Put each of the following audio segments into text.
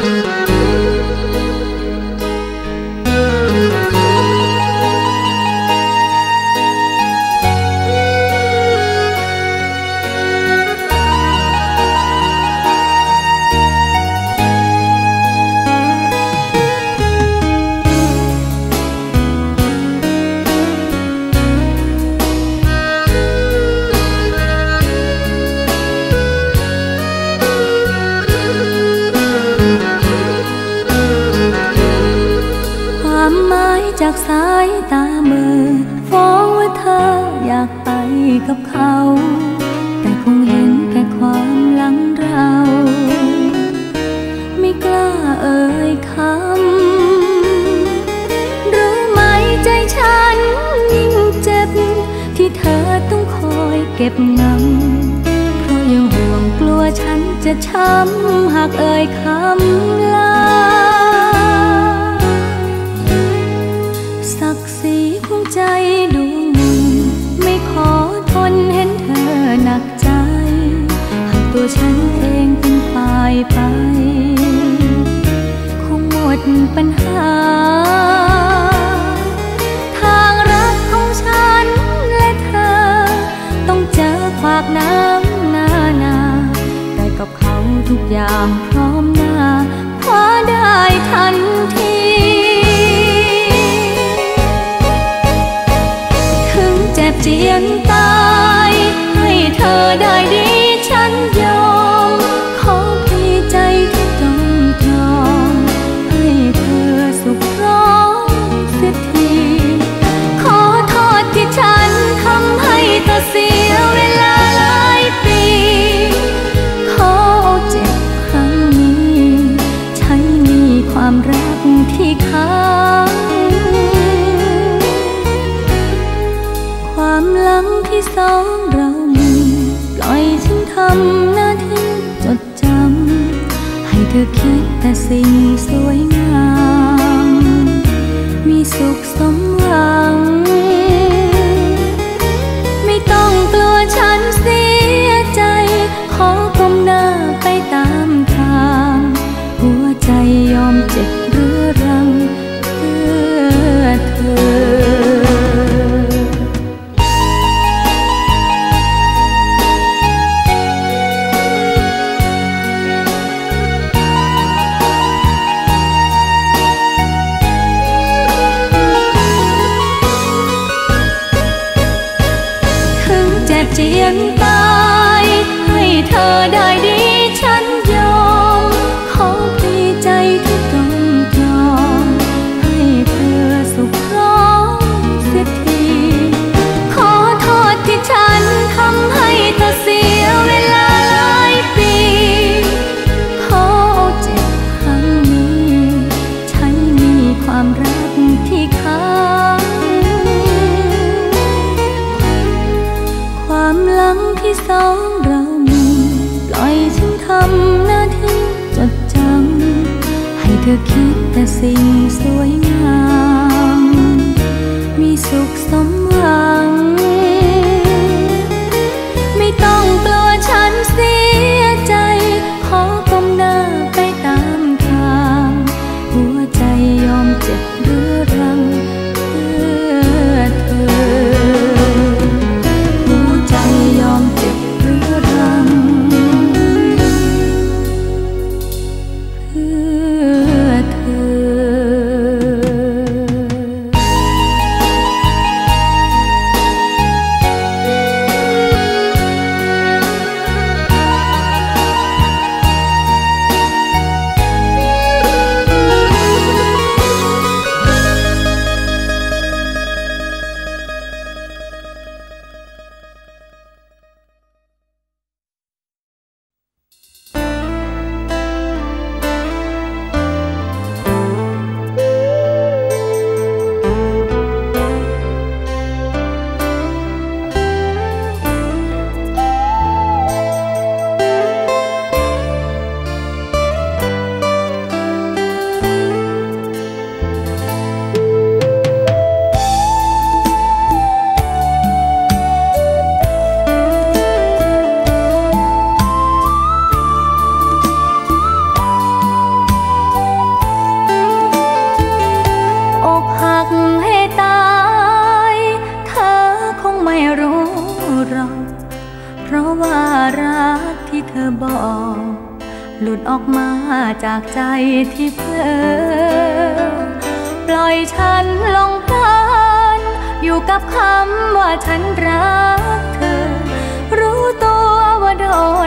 ค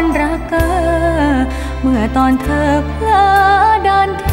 นรักเกอเมื่อตอนเธอเพลอดินเท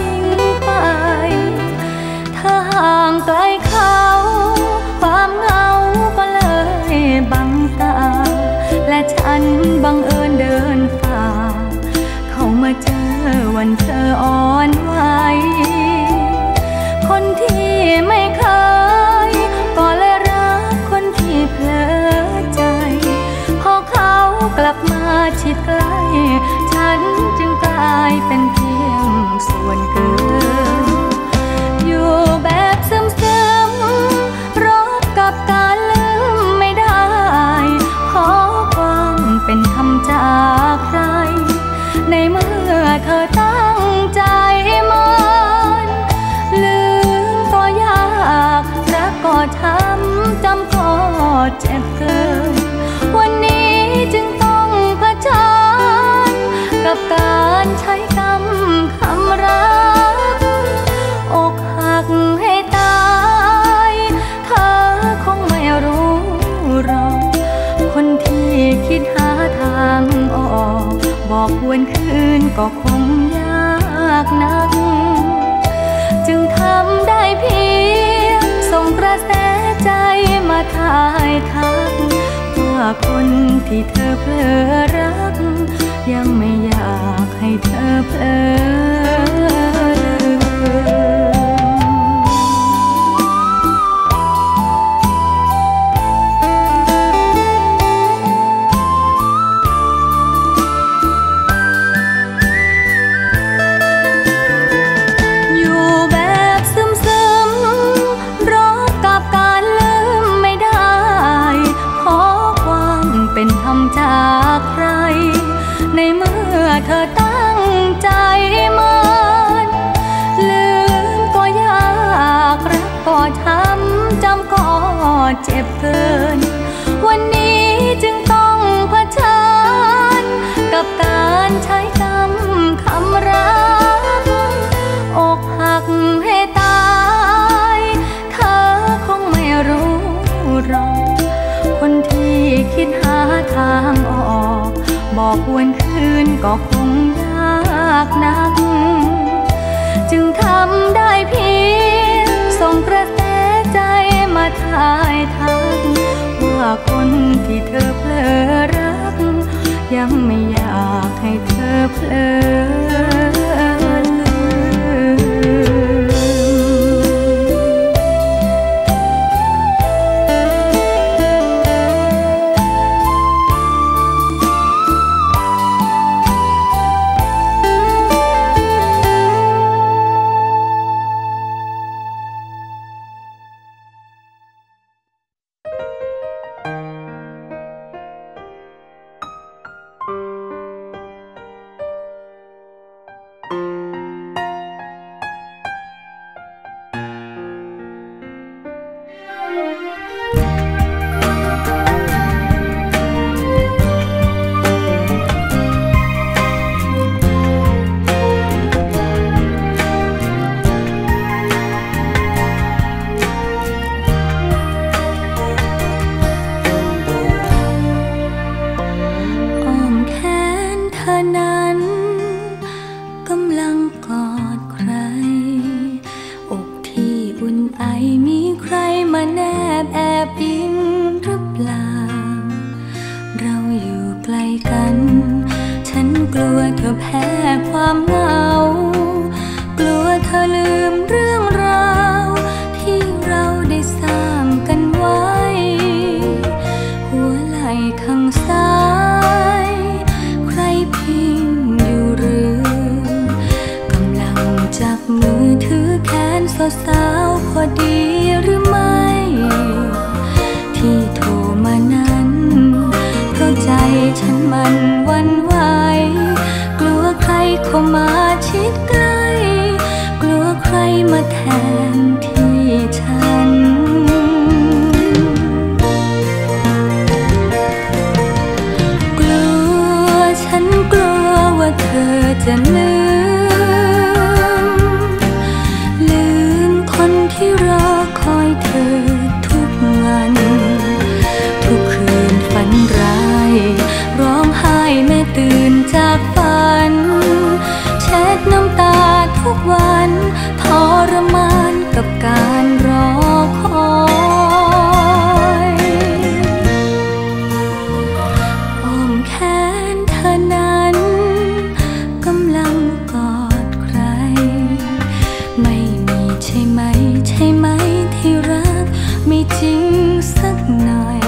ทักว่าคนที่เธอเผลอรัก ยังไม่อยากให้เธอเผลอ คนที่เธอเพลอรัก ยังไม่อยากให้เธอเพลอ sắc nài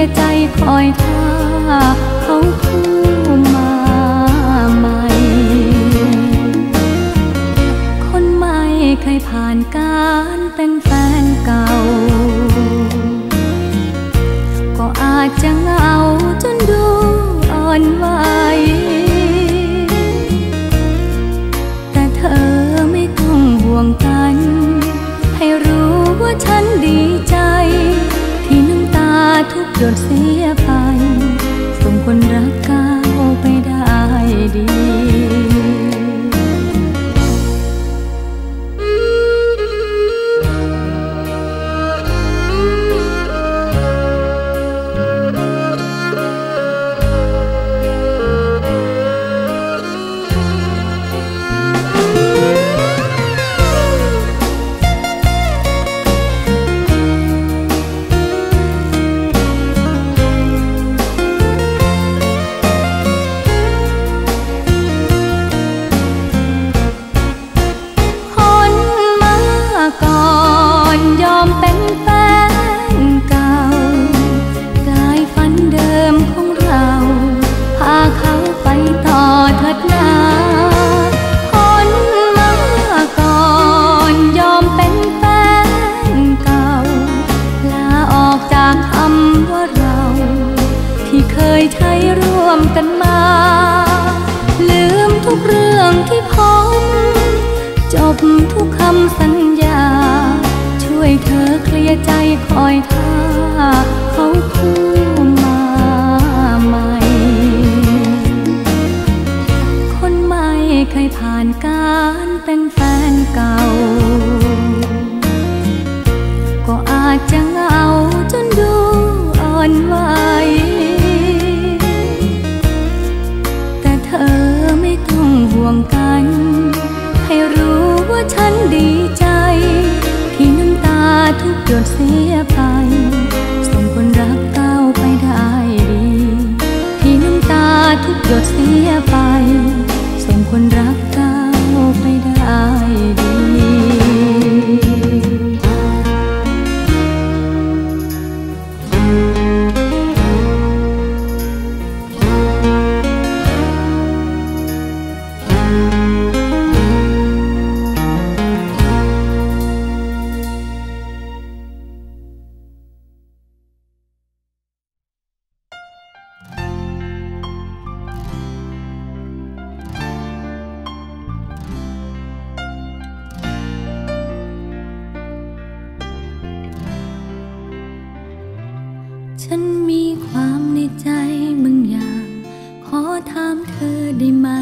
ยใจคอยท่าเขาคู่มาใหม่ คนใหม่เคยผ่านการเป็ง don't see it. เธ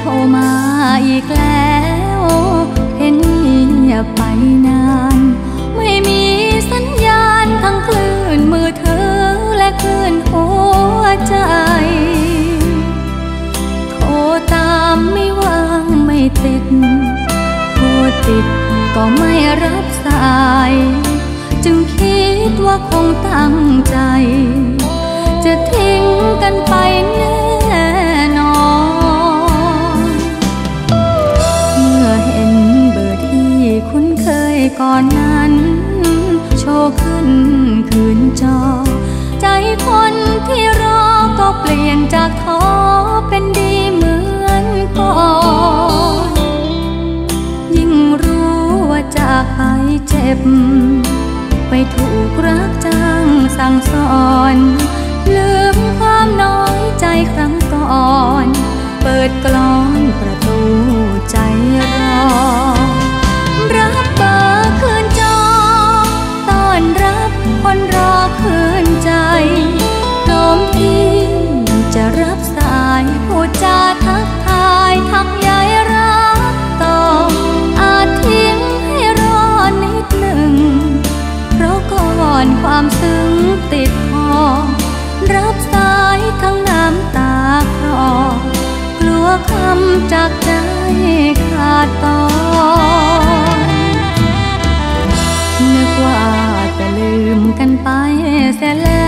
โทรมาอีกแล้ว เห็นเงียบไปนาน ไม่มีสัญญาณทั้งคลื่นมือเธอและคลื่นหัวใจ โทรตามไม่วางไม่ติด โทรติดก็ไม่รับสาย จึงคิดว่าคงตั้งใจ จะทิ้งกันไปเนื่ ก่อนนั้น โชว์ขึ้นคืนจอ ใจคนที่รอก็เปลี่ยนจากท้อเป็นดีเหมือนก่อนยิ่งรู้ว่าจากไปเจ็บ ไปถูกรักจ้างสั่งสอน ลืมความน้อยใจครั้งก่อน เปิดกล้อง จากใจขาดตอนนึกว่าจะลืมกันไปเสียแล้ว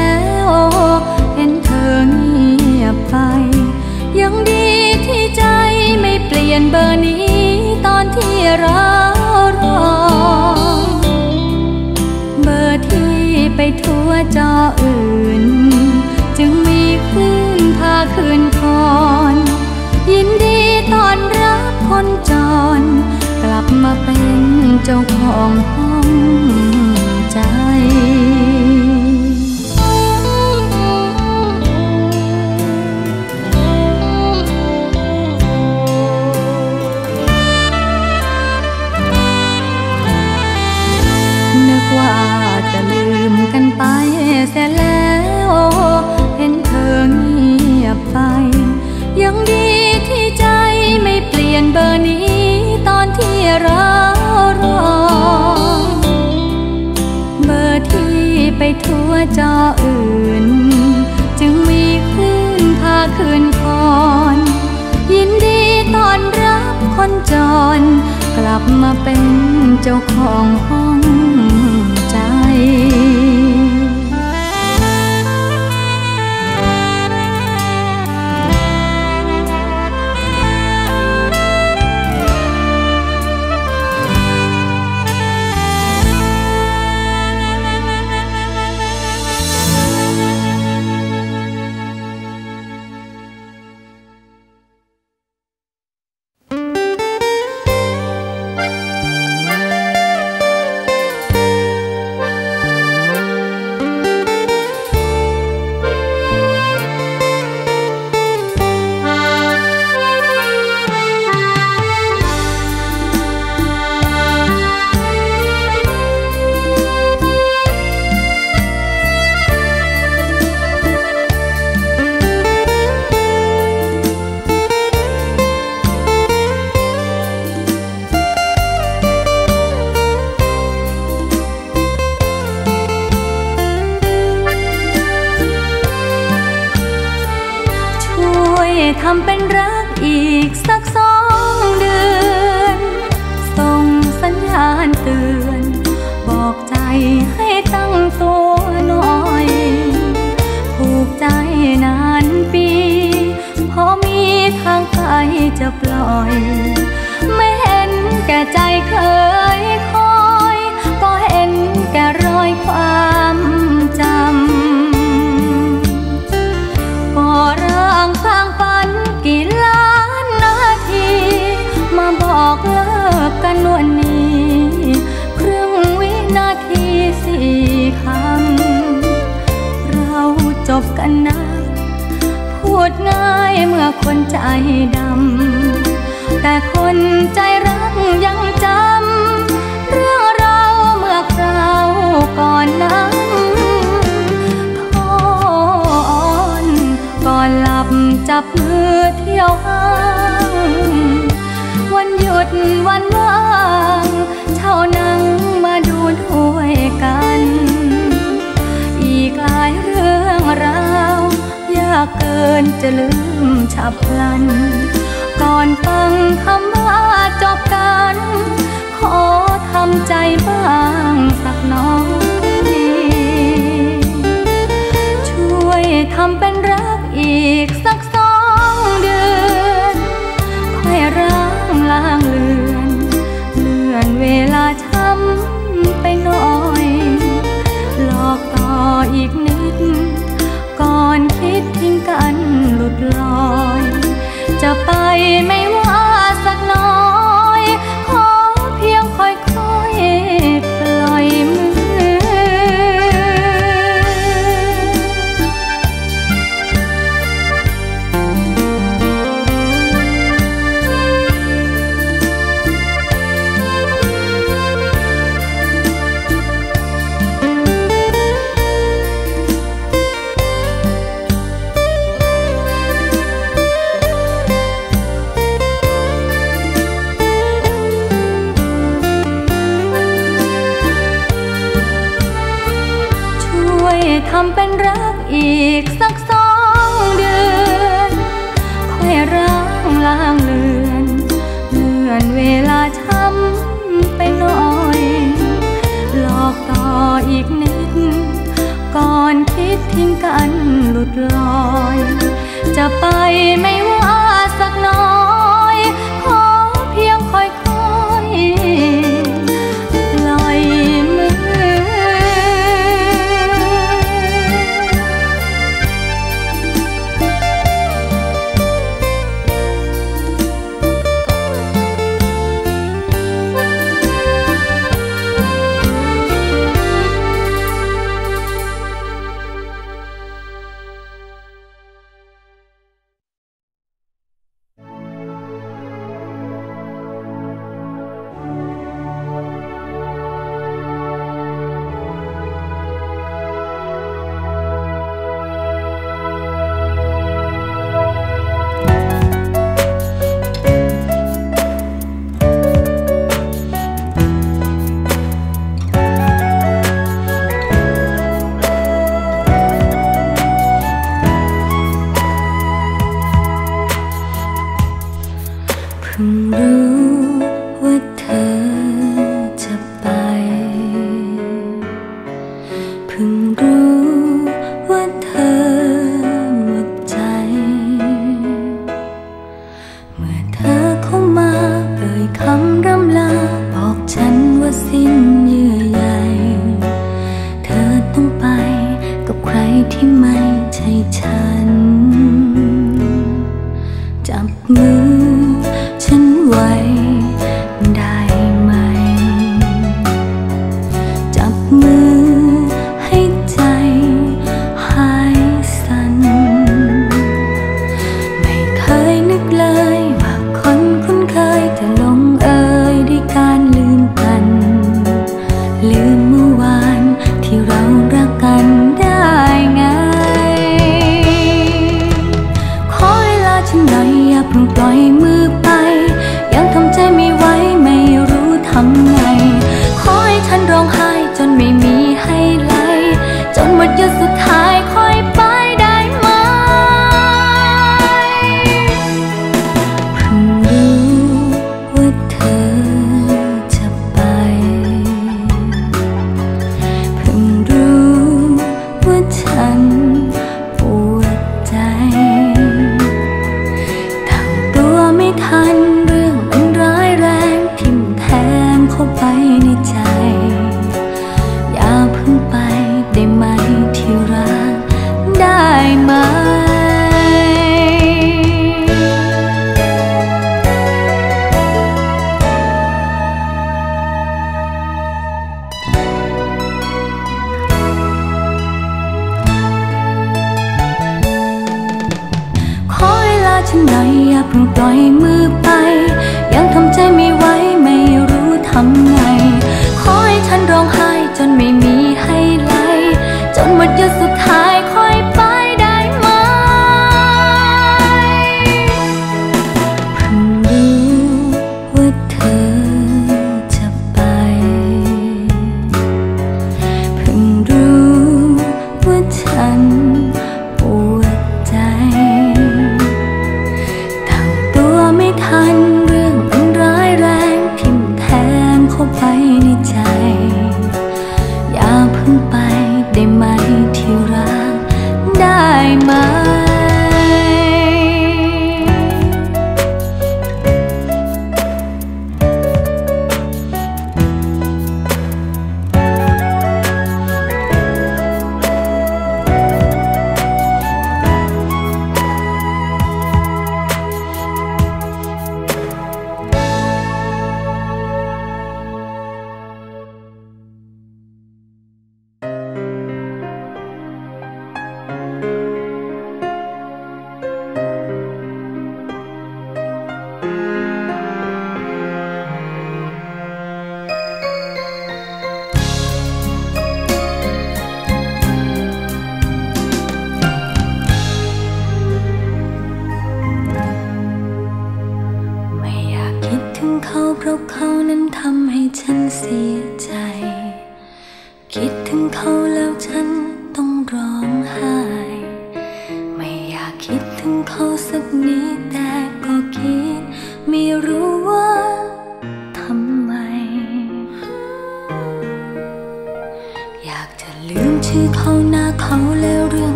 จะลืมฉับพลัน ก่อนฟังคำว่าจบกัน ขอทำใจบ้าง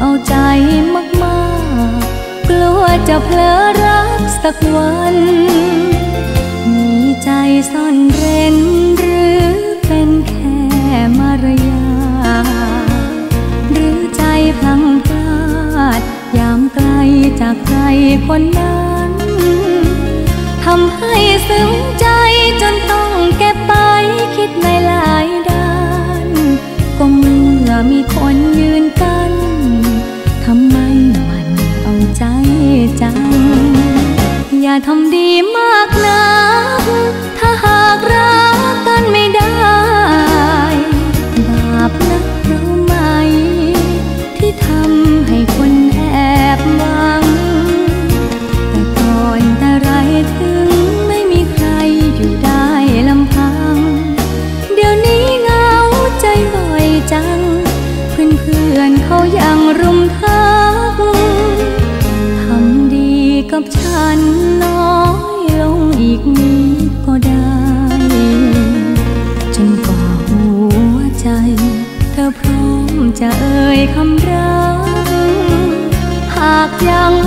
เอาใจมากๆ กลัวจะเพลอรักสักวัน มีใจซ่อนเร้นหรือเป็นแค่มารยา หรือใจพลังพลาด ยามไกลจากใครคนนั้นทำให้ซึ้งใจจนต้องเก็บไปคิดในหลายด้าน ก็เมื่อมีคนยืน ทำดีมากนักถ้าหากรา chẳng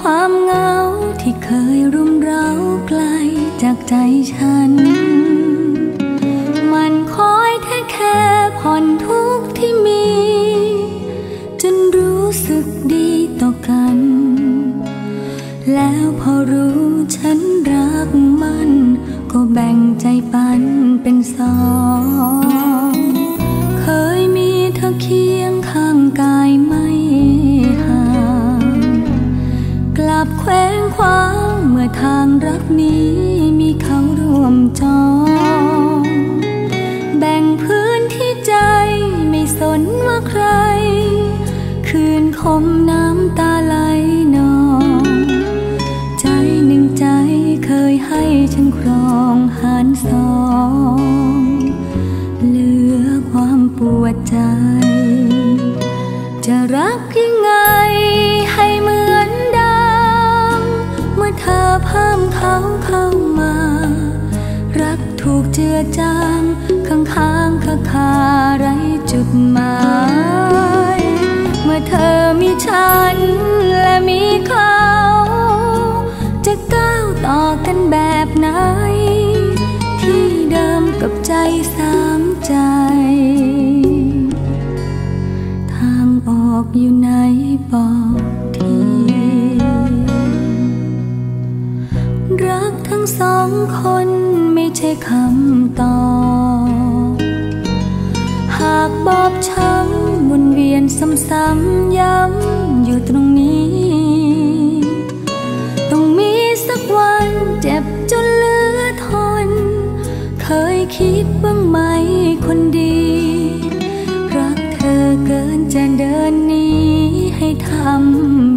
ความเหงาที่เคยรุมเร้าไกลจากใจฉัน มันคอยแค่แค่ผ่อนทุกข์ที่มี จนรู้สึกดีต่อกัน แล้วพอรู้ฉันรักมัน ก็แบ่งใจปันเป็นสองือจางข้างข้างคาคาไรจุดหมาย เมื่อเธอมีฉันและมีเขา จะก้าวต่อกันแบบไหน ที่เดิมกับใจสามใจ บอบช้ำวนเวียนซ้ำๆย้ำอยู่ตรงนี้ ต้องมีสักวันเจ็บจนเหลือทน เคยคิดบ้างไหมคนดี รักเธอเกินจะเดินหนี้ให้ทำ